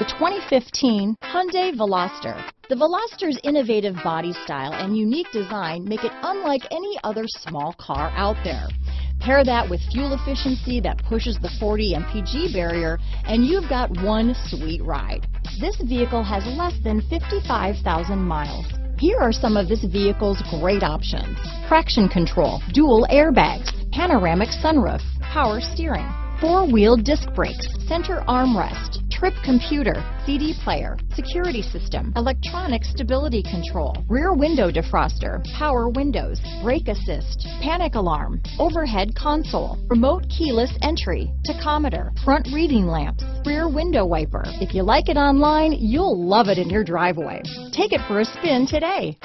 The 2015 Hyundai Veloster. The Veloster's innovative body style and unique design make it unlike any other small car out there. Pair that with fuel efficiency that pushes the 40 mpg barrier and you've got one sweet ride. This vehicle has less than 55,000 miles. Here are some of this vehicle's great options. Traction control, dual airbags, panoramic sunroof, power steering, four-wheel disc brakes, center armrest, trip computer, CD player, security system, electronic stability control, rear window defroster, power windows, brake assist, panic alarm, overhead console, remote keyless entry, tachometer, front reading lamps, rear window wiper. If you like it online, you'll love it in your driveway. Take it for a spin today.